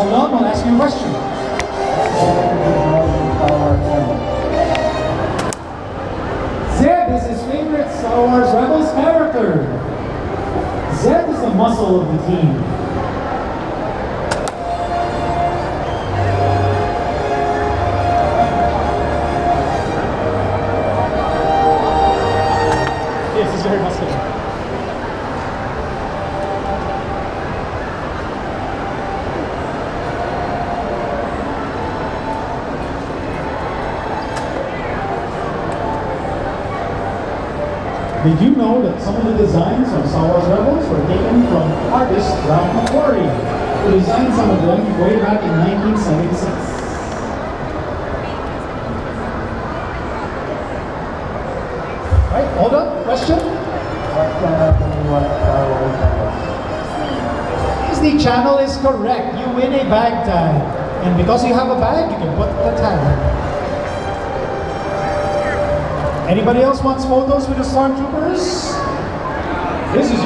hold on, we'll ask you a question. Zeb is his favorite Star Wars Rebels character. Zeb is the muscle of the team. Yes, he's very muscular. Did you know that some of the designs of Star Wars Rebels were taken from artist Ralph McQuarrie, who designed some of them way back in 1976? Right, hold on, question? Disney Channel is correct. You win a bag tag. And because you have a bag, you can put the tag. Anybody else wants photos with the stormtroopers? This is